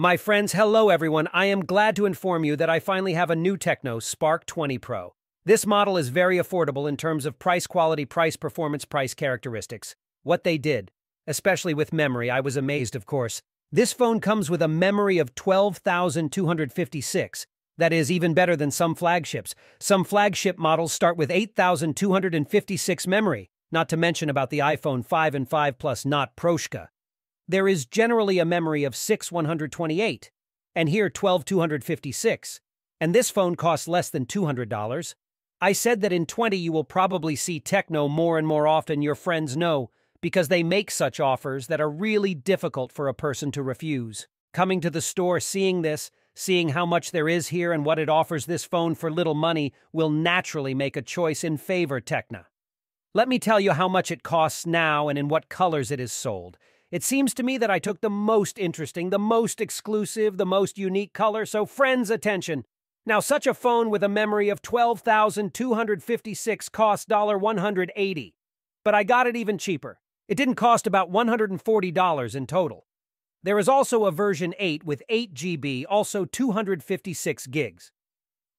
My friends, hello everyone. I am glad to inform you that I finally have a new Tecno Spark 20 Pro. This model is very affordable in terms of price quality, price performance, price characteristics. What they did, especially with memory, I was amazed, of course. This phone comes with a memory of 12,256. That is even better than some flagships. Some flagship models start with 8,256 memory, not to mention about the iPhone 5 and 5 Plus not Proshka there is generally a memory of 6128, and here 12256, and this phone costs less than $200. I said that in 20 you will probably see Tecno more and more often your friends know, because they make such offers that are really difficult for a person to refuse. Coming to the store, seeing this, seeing how much there is here and what it offers this phone for little money will naturally make a choice in favor Tecno. Let me tell you how much it costs now and in what colors it is sold. It seems to me that I took the most interesting, the most exclusive, the most unique color, so friends, attention. Now, such a phone with a memory of 12,256 cost $180. But I got it even cheaper. It didn't cost about $140 in total. There is also a version 8 with 8 GB, also 256 gigs.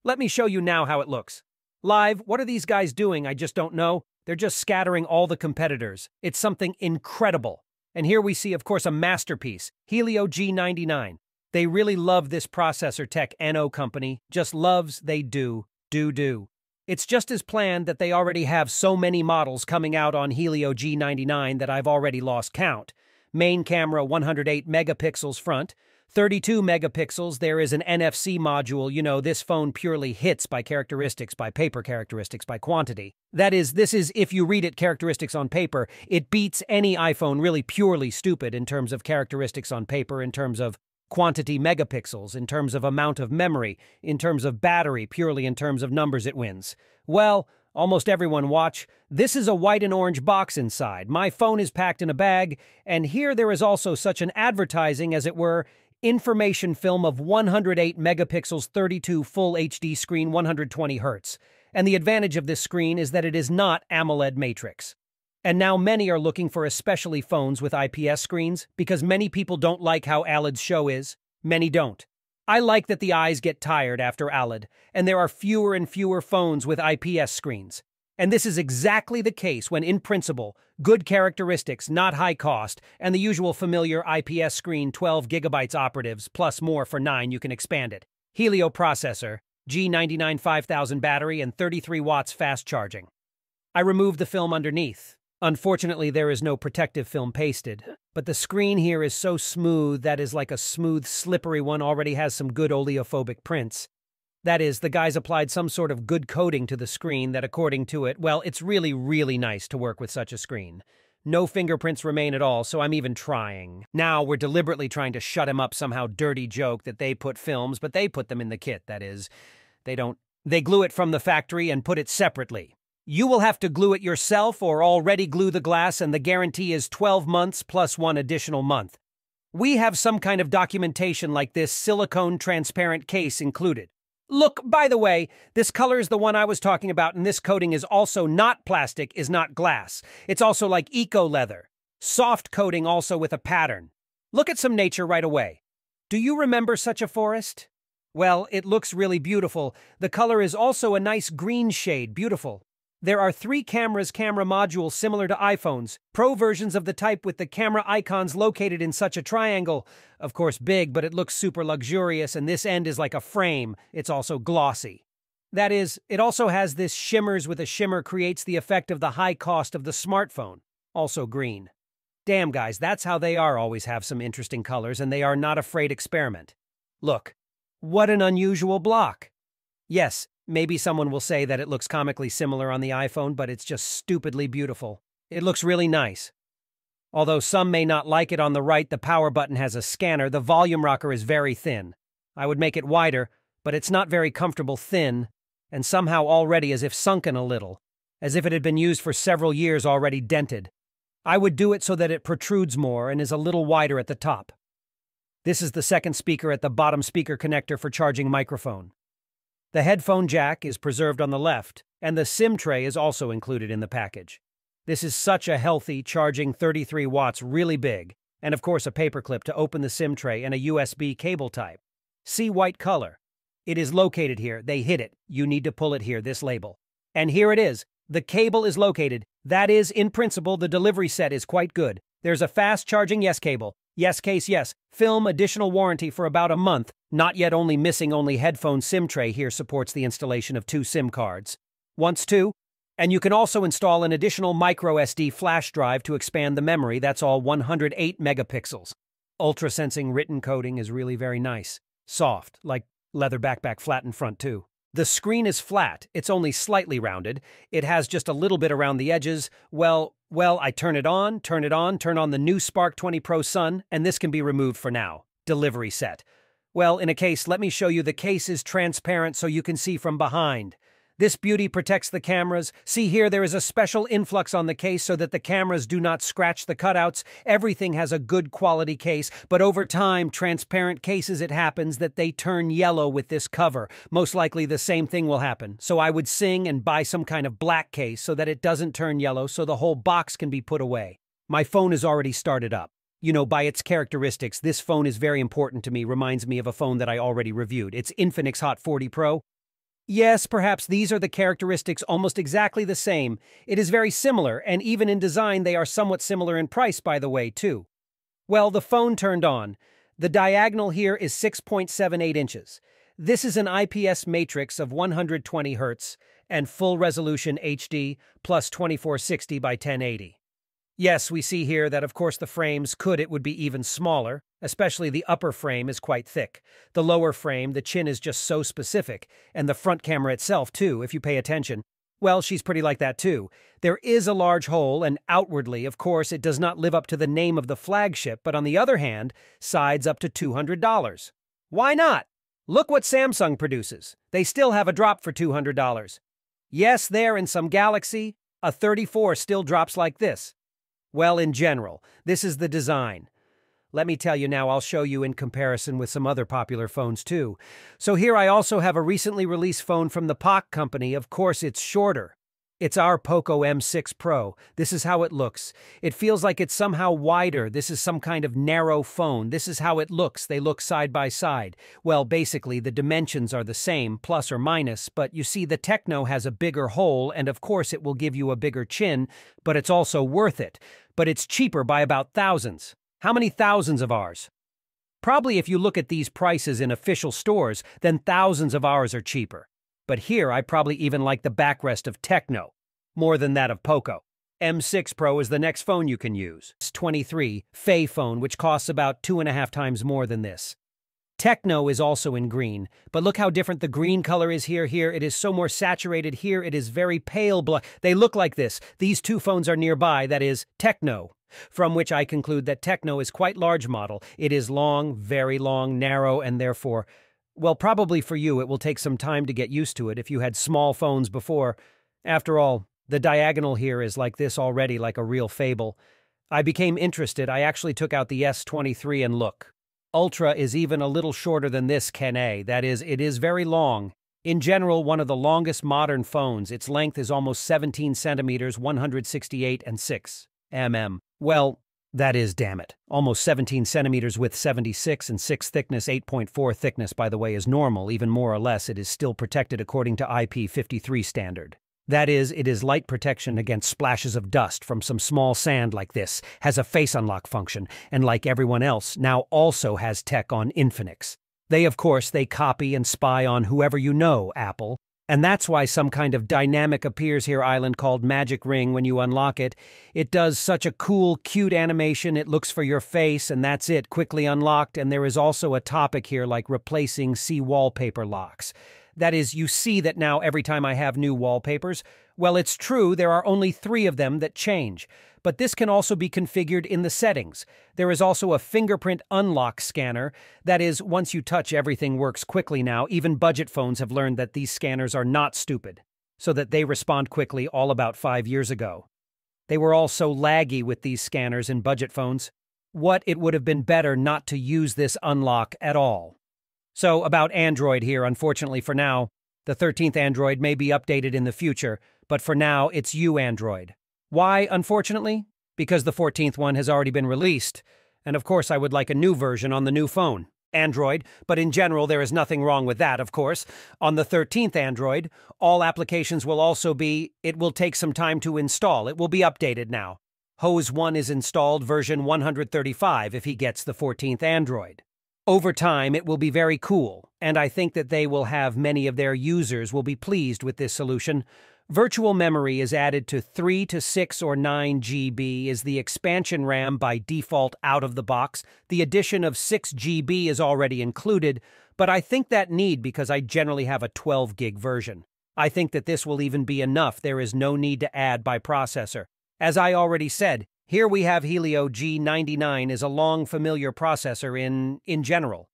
Let me show you now how it looks. Live, what are these guys doing? I just don't know. They're just scattering all the competitors. It's something incredible. And here we see, of course, a masterpiece, Helio G99. They really love this processor Tecno company, just loves they do, do do. It's just as planned that they already have so many models coming out on Helio G99 that I've already lost count. Main camera 108 megapixels front, 32 megapixels, there is an NFC module. You know, this phone purely hits by characteristics, by paper characteristics, by quantity. That is, this is, if you read it characteristics on paper, it beats any iPhone really purely stupid in terms of characteristics on paper, in terms of quantity megapixels, in terms of amount of memory, in terms of battery, purely in terms of numbers it wins. Well, Almost everyone watch. This is a white and orange box inside. My phone is packed in a bag, and here there is also such an advertising, as it were, information film of 108 megapixels 32 full HD screen 120 Hz. And the advantage of this screen is that it is not AMOLED matrix. And now many are looking for especially phones with IPS screens because many people don't like how OLED's show is. Many don't. I like that the eyes get tired after ALED, and there are fewer and fewer phones with IPS screens. And this is exactly the case when, in principle, good characteristics, not high cost, and the usual familiar IPS screen 12 gigabytes operatives, plus more for 9 you can expand it. Helio processor, G99 5000 battery, and 33 watts fast charging. I removed the film underneath. Unfortunately, there is no protective film pasted, but the screen here is so smooth that is like a smooth, slippery one already has some good oleophobic prints. That is, the guys applied some sort of good coating to the screen that, according to it, well, it's really, really nice to work with such a screen. No fingerprints remain at all, so I'm even trying. Now we're deliberately trying to shut him up somehow dirty joke that they put films, but they put them in the kit, that is. They don't. They glue it from the factory and put it separately. You will have to glue it yourself or already glue the glass, and the guarantee is 12 months plus one additional month. We have some kind of documentation like this silicone transparent case included. Look, by the way, this color is the one I was talking about, and this coating is also not plastic, is not glass. It's also like eco leather. Soft coating also with a pattern. Look at some nature right away. Do you remember such a forest? Well, it looks really beautiful. The color is also a nice green shade, beautiful. There are three cameras camera modules similar to iPhones, pro versions of the type with the camera icons located in such a triangle. Of course big, but it looks super luxurious and this end is like a frame. It's also glossy. That is, it also has this shimmers with a shimmer creates the effect of the high cost of the smartphone. Also green. Damn guys, that's how they are always have some interesting colors and they are not afraid experiment. Look, what an unusual block. Yes, Maybe someone will say that it looks comically similar on the iPhone, but it's just stupidly beautiful. It looks really nice. Although some may not like it on the right, the power button has a scanner, the volume rocker is very thin. I would make it wider, but it's not very comfortable thin, and somehow already as if sunken a little, as if it had been used for several years already dented. I would do it so that it protrudes more and is a little wider at the top. This is the second speaker at the bottom speaker connector for charging microphone. The headphone jack is preserved on the left, and the SIM tray is also included in the package. This is such a healthy, charging 33 watts, really big. and of course a paperclip to open the SIM tray and a USB cable type. See white color. It is located here. They hid it. You need to pull it here, this label. And here it is. The cable is located. That is, in principle, the delivery set is quite good. There's a fast charging yes cable. Yes case yes. Film additional warranty for about a month. Not yet only missing only headphone SIM tray here supports the installation of two SIM cards. Once two, and you can also install an additional micro SD flash drive to expand the memory. That's all 108 megapixels. Ultra sensing written coding is really very nice. Soft, like leather backpack flat in front too. The screen is flat, it's only slightly rounded. It has just a little bit around the edges. Well, well, I turn it on, turn it on, turn on the new Spark 20 Pro Sun, and this can be removed for now. Delivery set. Well, in a case, let me show you the case is transparent so you can see from behind. This beauty protects the cameras. See here, there is a special influx on the case so that the cameras do not scratch the cutouts. Everything has a good quality case, but over time, transparent cases, it happens that they turn yellow with this cover. Most likely the same thing will happen. So I would sing and buy some kind of black case so that it doesn't turn yellow so the whole box can be put away. My phone is already started up. You know, by its characteristics, this phone is very important to me, reminds me of a phone that I already reviewed. It's Infinix Hot 40 Pro. Yes, perhaps these are the characteristics almost exactly the same. It is very similar, and even in design they are somewhat similar in price, by the way, too. Well, the phone turned on. The diagonal here is 6.78 inches. This is an IPS matrix of 120 Hz and full resolution HD plus 2460 by 1080. Yes, we see here that of course the frames could it would be even smaller, especially the upper frame is quite thick. The lower frame, the chin is just so specific, and the front camera itself too, if you pay attention. Well, she's pretty like that too. There is a large hole, and outwardly, of course, it does not live up to the name of the flagship, but on the other hand, sides up to $200. Why not? Look what Samsung produces. They still have a drop for $200. Yes, there in some Galaxy, a 34 still drops like this. Well, in general, this is the design. Let me tell you now, I'll show you in comparison with some other popular phones too. So here I also have a recently released phone from the POC company. Of course, it's shorter. It's our POCO M6 Pro. This is how it looks. It feels like it's somehow wider. This is some kind of narrow phone. This is how it looks. They look side by side. Well, basically, the dimensions are the same, plus or minus, but you see the Tecno has a bigger hole, and of course it will give you a bigger chin, but it's also worth it. But it's cheaper by about thousands. How many thousands of ours? Probably if you look at these prices in official stores, then thousands of ours are cheaper. But here I probably even like the backrest of Tecno, more than that of Poco. M6 Pro is the next phone you can use. It's 23, FE phone, which costs about two and a half times more than this. Tecno is also in green, but look how different the green color is here. Here it is so more saturated. Here it is very pale blue. They look like this. These two phones are nearby, that is, Tecno, from which I conclude that Tecno is quite large model. It is long, very long, narrow, and therefore, well, probably for you it will take some time to get used to it if you had small phones before. After all, the diagonal here is like this already, like a real fable. I became interested. I actually took out the S23 and look. Ultra is even a little shorter than this Ken That is, it is very long. In general, one of the longest modern phones. Its length is almost 17 centimeters, 168 and 6 mm. Well, that is, damn it. Almost 17 centimeters width 76 and 6 thickness 8.4 thickness, by the way, is normal. Even more or less, it is still protected according to IP53 standard. That is, it is light protection against splashes of dust from some small sand like this, has a face unlock function, and like everyone else, now also has Tecno Infinix. They, of course, they copy and spy on whoever you know, Apple, and that's why some kind of dynamic appears here island called Magic Ring when you unlock it. It does such a cool, cute animation, it looks for your face, and that's it, quickly unlocked, and there is also a topic here like replacing sea wallpaper locks. That is, you see that now every time I have new wallpapers. Well, it's true, there are only three of them that change but this can also be configured in the settings. There is also a fingerprint unlock scanner. That is, once you touch, everything works quickly now. Even budget phones have learned that these scanners are not stupid, so that they respond quickly all about five years ago. They were all so laggy with these scanners in budget phones. What it would have been better not to use this unlock at all. So, about Android here, unfortunately for now, the 13th Android may be updated in the future, but for now, it's you Android. Why, unfortunately? Because the 14th one has already been released. And of course, I would like a new version on the new phone. Android, but in general, there is nothing wrong with that, of course. On the 13th Android, all applications will also be, it will take some time to install. It will be updated now. Hose 1 is installed version 135 if he gets the 14th Android. Over time, it will be very cool, and I think that they will have many of their users will be pleased with this solution. Virtual memory is added to 3 to 6 or 9 GB is the expansion RAM by default out of the box. The addition of 6 GB is already included, but I think that need because I generally have a 12 gig version. I think that this will even be enough. There is no need to add by processor. As I already said, here we have Helio G99 is a long familiar processor in in general.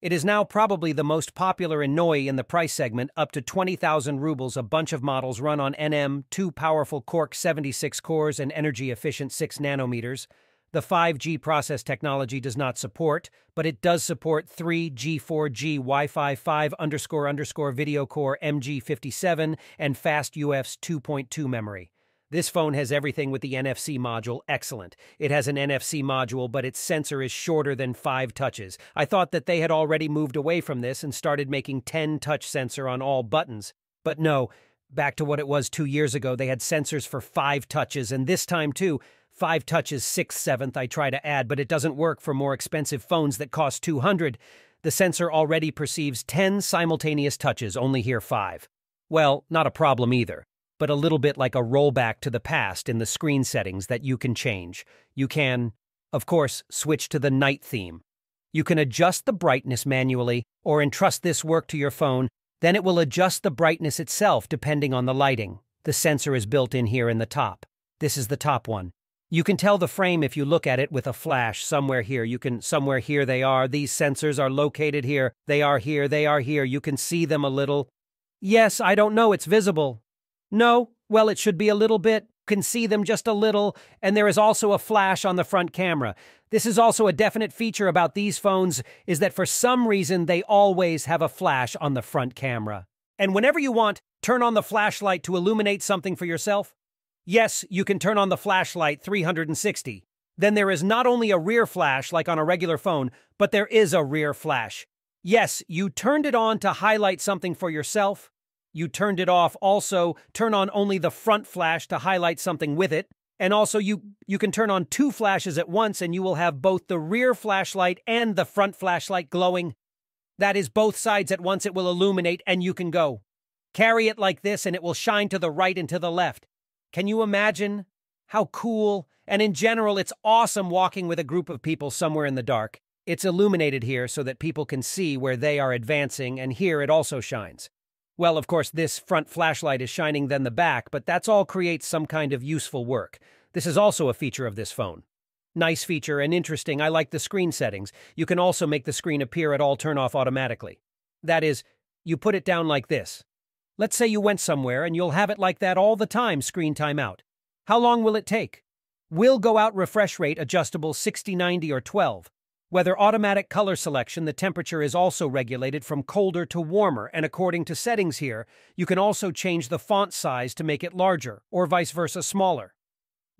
It is now probably the most popular in NOI in the price segment, up to 20,000 rubles. A bunch of models run on NM, two powerful Quark 76 cores and energy efficient 6 nanometers. The 5G process technology does not support, but it does support 3G, 4G, Wi-Fi 5 underscore underscore video core MG57 and fast UFS 2.2 memory. This phone has everything with the NFC module. Excellent. It has an NFC module, but its sensor is shorter than five touches. I thought that they had already moved away from this and started making 10 touch sensor on all buttons. But no, back to what it was two years ago, they had sensors for five touches, and this time too, five touches, sixth, seventh, I try to add, but it doesn't work for more expensive phones that cost 200. The sensor already perceives 10 simultaneous touches, only here five. Well, not a problem either but a little bit like a rollback to the past in the screen settings that you can change. You can, of course, switch to the night theme. You can adjust the brightness manually or entrust this work to your phone, then it will adjust the brightness itself depending on the lighting. The sensor is built in here in the top. This is the top one. You can tell the frame if you look at it with a flash somewhere here. You can, somewhere here they are. These sensors are located here. They are here. They are here. You can see them a little. Yes, I don't know. It's visible. No, well, it should be a little bit, can see them just a little, and there is also a flash on the front camera. This is also a definite feature about these phones is that for some reason they always have a flash on the front camera. And whenever you want, turn on the flashlight to illuminate something for yourself. Yes, you can turn on the flashlight 360. Then there is not only a rear flash like on a regular phone, but there is a rear flash. Yes, you turned it on to highlight something for yourself, you turned it off. Also, turn on only the front flash to highlight something with it. And also, you, you can turn on two flashes at once and you will have both the rear flashlight and the front flashlight glowing. That is both sides at once it will illuminate and you can go. Carry it like this and it will shine to the right and to the left. Can you imagine? How cool. And in general, it's awesome walking with a group of people somewhere in the dark. It's illuminated here so that people can see where they are advancing, and here it also shines. Well, of course, this front flashlight is shining than the back, but that's all creates some kind of useful work. This is also a feature of this phone. Nice feature and interesting, I like the screen settings. You can also make the screen appear at all turn off automatically. That is, you put it down like this. Let's say you went somewhere and you'll have it like that all the time, screen timeout. How long will it take? Will go out refresh rate adjustable 60, 90, or 12. Whether automatic color selection, the temperature is also regulated from colder to warmer, and according to settings here, you can also change the font size to make it larger, or vice versa smaller.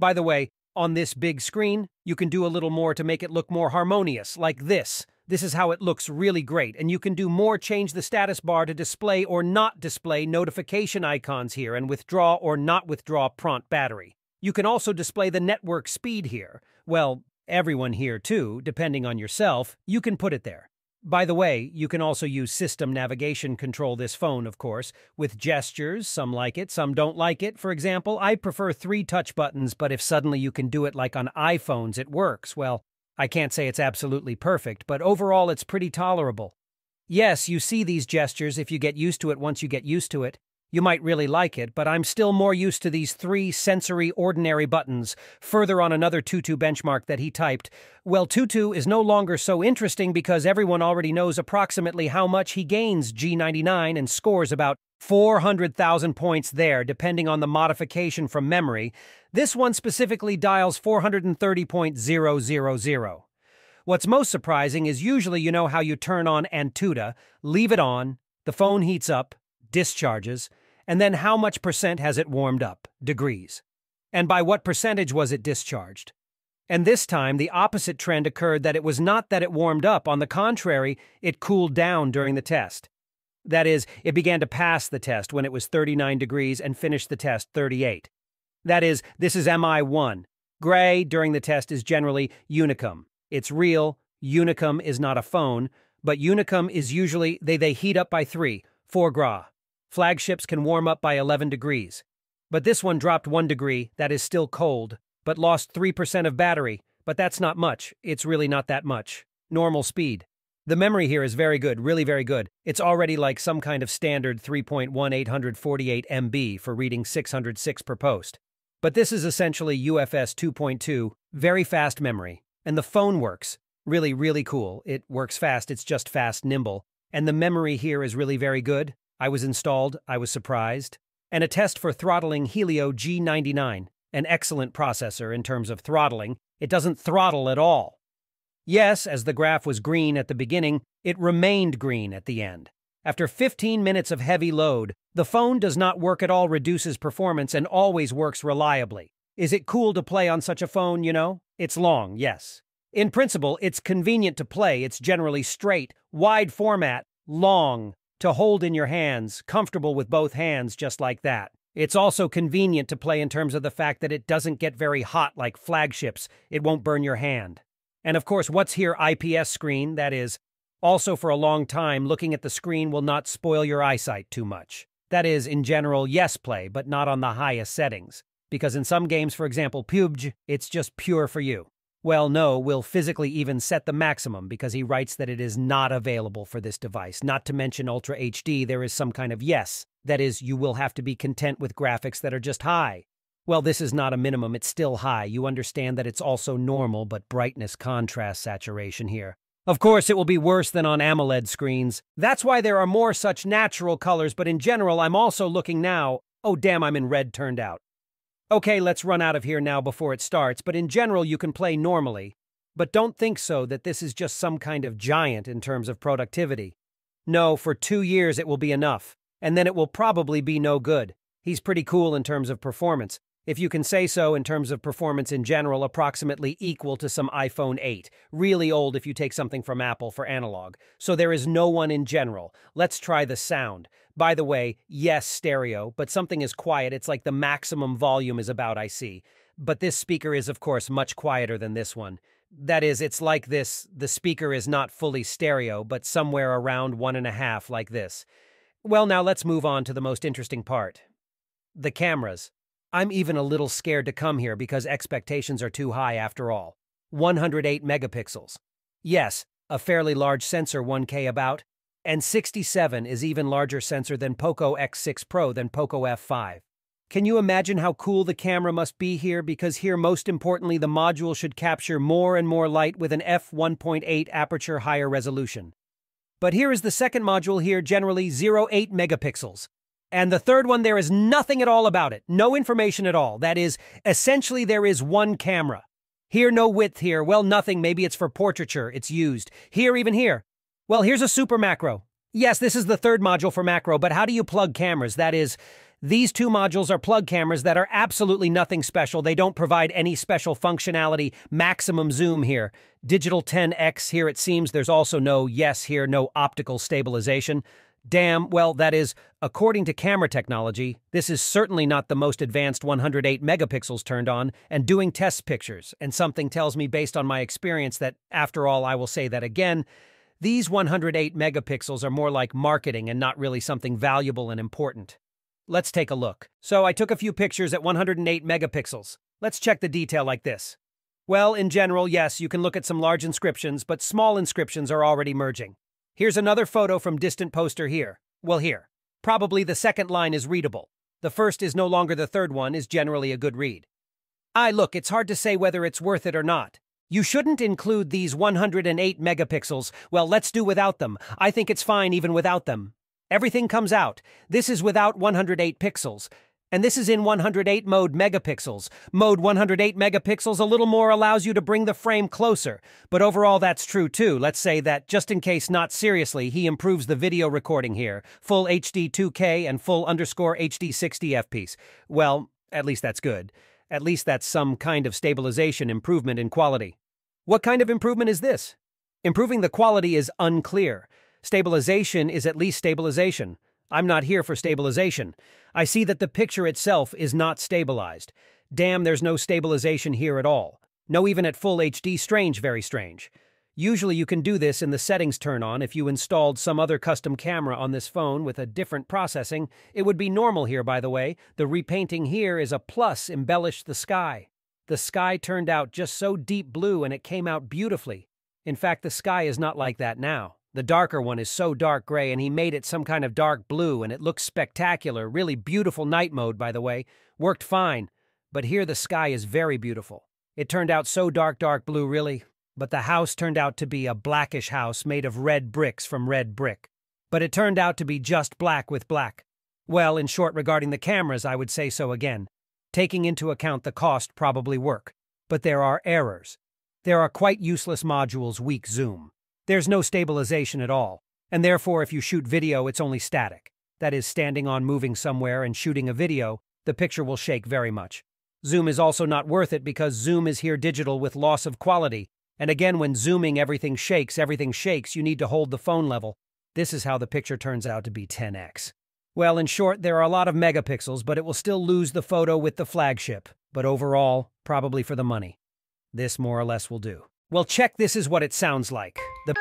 By the way, on this big screen, you can do a little more to make it look more harmonious, like this. This is how it looks really great, and you can do more change the status bar to display or not display notification icons here and withdraw or not withdraw prompt battery. You can also display the network speed here. Well, everyone here too, depending on yourself, you can put it there. By the way, you can also use system navigation control this phone, of course, with gestures. Some like it, some don't like it. For example, I prefer three touch buttons, but if suddenly you can do it like on iPhones, it works. Well, I can't say it's absolutely perfect, but overall it's pretty tolerable. Yes, you see these gestures if you get used to it once you get used to it. You might really like it, but I'm still more used to these three sensory ordinary buttons. Further on Antutu benchmark that he typed, well, Tutu is no longer so interesting because everyone already knows approximately how much he gains G99 and scores about 400,000 points there, depending on the modification from memory. This one specifically dials 430.000. What's most surprising is usually you know how you turn on Antutu, leave it on, the phone heats up, discharges, and then how much percent has it warmed up, degrees. And by what percentage was it discharged? And this time, the opposite trend occurred that it was not that it warmed up, on the contrary, it cooled down during the test. That is, it began to pass the test when it was 39 degrees and finished the test 38. That is, this is MI1. Gray during the test is generally Unicum. It's real, Unicum is not a phone, but Unicum is usually they they heat up by 3, 4 gra. Flagships can warm up by 11 degrees. But this one dropped 1 degree, that is still cold, but lost 3% of battery, but that's not much. It's really not that much. Normal speed. The memory here is very good, really very good. It's already like some kind of standard 3.1848 MB for reading 606 per post. But this is essentially UFS 2.2, very fast memory. And the phone works. Really, really cool. It works fast, it's just fast, nimble. And the memory here is really very good. I was installed, I was surprised. And a test for throttling Helio G99 an excellent processor in terms of throttling, it doesn't throttle at all. Yes, as the graph was green at the beginning, it remained green at the end. After 15 minutes of heavy load, the phone does not work at all reduces performance and always works reliably. Is it cool to play on such a phone, you know? It's long, yes. In principle, it's convenient to play. It's generally straight, wide format, long, to hold in your hands, comfortable with both hands just like that. It's also convenient to play in terms of the fact that it doesn't get very hot like flagships. It won't burn your hand. And of course, what's here IPS screen, that is. Also for a long time, looking at the screen will not spoil your eyesight too much. That is, in general, yes play, but not on the highest settings. Because in some games, for example, PUBG, it's just pure for you. Well, no, we'll physically even set the maximum because he writes that it is not available for this device. Not to mention Ultra HD, there is some kind of yes. That is, you will have to be content with graphics that are just high. Well, this is not a minimum, it's still high. You understand that it's also normal, but brightness contrast saturation here. Of course, it will be worse than on AMOLED screens. That's why there are more such natural colors, but in general, I'm also looking now. Oh, damn, I'm in red turned out. Okay, let's run out of here now before it starts, but in general you can play normally. But don't think so that this is just some kind of giant in terms of productivity. No, for two years it will be enough, and then it will probably be no good. He's pretty cool in terms of performance. If you can say so in terms of performance in general, approximately equal to some iPhone 8. Really old if you take something from Apple for analog. So there is no one in general. Let's try the sound. By the way, yes, stereo, but something is quiet. It's like the maximum volume is about I see. But this speaker is, of course, much quieter than this one. That is, it's like this the speaker is not fully stereo, but somewhere around one and a half, like this. Well, now let's move on to the most interesting part the cameras. I'm even a little scared to come here because expectations are too high after all. 108 megapixels. Yes, a fairly large sensor 1K about, and 67 is even larger sensor than Poco X6 Pro than Poco F5. Can you imagine how cool the camera must be here? Because here, most importantly, the module should capture more and more light with an f1.8 aperture higher resolution. But here is the second module here, generally 0.8 megapixels. And the third one, there is nothing at all about it. No information at all. That is, essentially there is one camera. Here, no width here. Well, nothing. Maybe it's for portraiture. It's used. Here, even here. Well, here's a super macro. Yes, this is the third module for macro, but how do you plug cameras? That is, these two modules are plug cameras that are absolutely nothing special. They don't provide any special functionality, maximum zoom here. Digital 10x here it seems. There's also no yes here, no optical stabilization. Damn, well, that is, according to camera technology, this is certainly not the most advanced 108 megapixels turned on and doing test pictures, and something tells me based on my experience that, after all, I will say that again, these 108 megapixels are more like marketing and not really something valuable and important. Let's take a look. So I took a few pictures at 108 megapixels. Let's check the detail like this. Well, in general, yes, you can look at some large inscriptions, but small inscriptions are already merging. Here's another photo from distant poster here. Well, here. Probably the second line is readable. The first is no longer the third one is generally a good read. I look, it's hard to say whether it's worth it or not. You shouldn't include these 108 megapixels. Well, let's do without them. I think it's fine even without them. Everything comes out. This is without 108 pixels. And this is in 108 mode megapixels. Mode 108 megapixels a little more allows you to bring the frame closer. But overall that's true too. Let's say that, just in case not seriously, he improves the video recording here. Full HD 2K and full underscore HD 60 FPS. Well, at least that's good. At least that's some kind of stabilization improvement in quality. What kind of improvement is this? Improving the quality is unclear. Stabilization is at least stabilization. I'm not here for stabilization. I see that the picture itself is not stabilized. Damn, there's no stabilization here at all. No even at full HD strange, very strange. Usually you can do this in the settings turn on if you installed some other custom camera on this phone with a different processing. It would be normal here, by the way. The repainting here is a plus embellished the sky. The sky turned out just so deep blue and it came out beautifully. In fact, the sky is not like that now. The darker one is so dark gray, and he made it some kind of dark blue, and it looks spectacular. Really beautiful night mode, by the way. Worked fine. But here the sky is very beautiful. It turned out so dark, dark blue, really. But the house turned out to be a blackish house made of red bricks from red brick. But it turned out to be just black with black. Well, in short, regarding the cameras, I would say so again. Taking into account the cost probably work. But there are errors. There are quite useless modules weak zoom. There's no stabilization at all, and therefore if you shoot video it's only static. That is, standing on moving somewhere and shooting a video, the picture will shake very much. Zoom is also not worth it because zoom is here digital with loss of quality, and again when zooming everything shakes, everything shakes, you need to hold the phone level. This is how the picture turns out to be 10x. Well, in short, there are a lot of megapixels, but it will still lose the photo with the flagship. But overall, probably for the money. This more or less will do. Well, check this is what it sounds like. The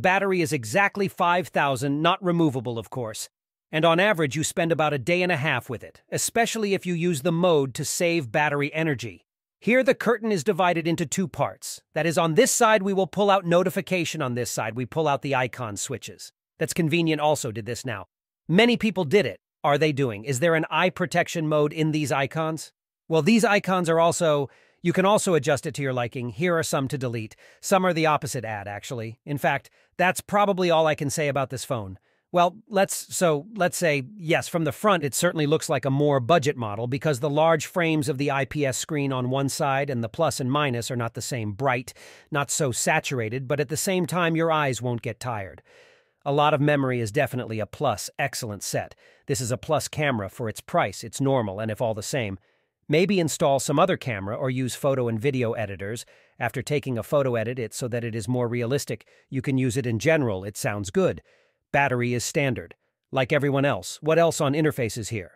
battery is exactly 5,000, not removable, of course. And on average, you spend about a day and a half with it, especially if you use the mode to save battery energy. Here, the curtain is divided into two parts. That is, on this side, we will pull out notification. On this side, we pull out the icon switches. That's convenient also did this now. Many people did it. Are they doing? Is there an eye protection mode in these icons? Well, these icons are also, you can also adjust it to your liking. Here are some to delete. Some are the opposite ad, actually. In fact, that's probably all I can say about this phone. Well, let's, so, let's say, yes, from the front it certainly looks like a more budget model because the large frames of the IPS screen on one side and the plus and minus are not the same bright, not so saturated, but at the same time your eyes won't get tired. A lot of memory is definitely a plus, excellent set. This is a plus camera for its price, it's normal, and if all the same. Maybe install some other camera or use photo and video editors. After taking a photo edit it so that it is more realistic, you can use it in general, it sounds good. Battery is standard. Like everyone else, what else on interfaces here?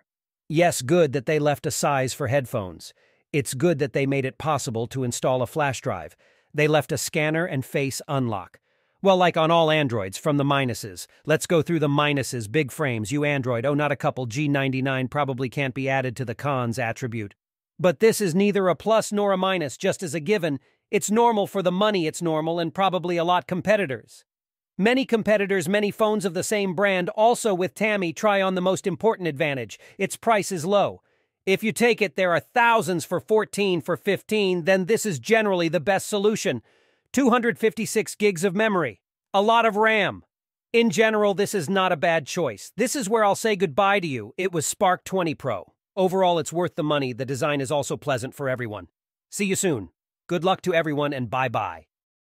Yes, good that they left a size for headphones. It's good that they made it possible to install a flash drive. They left a scanner and face unlock. Well, like on all Androids, from the minuses. Let's go through the minuses, big frames, you Android, oh, not a couple, G99 probably can't be added to the cons attribute. But this is neither a plus nor a minus, just as a given. It's normal for the money it's normal, and probably a lot competitors. Many competitors, many phones of the same brand, also with Tammy, try on the most important advantage. Its price is low. If you take it, there are thousands for 14, for 15, then this is generally the best solution. 256 gigs of memory, a lot of RAM. In general, this is not a bad choice. This is where I'll say goodbye to you. It was Spark 20 Pro. Overall, it's worth the money. The design is also pleasant for everyone. See you soon. Good luck to everyone and bye-bye.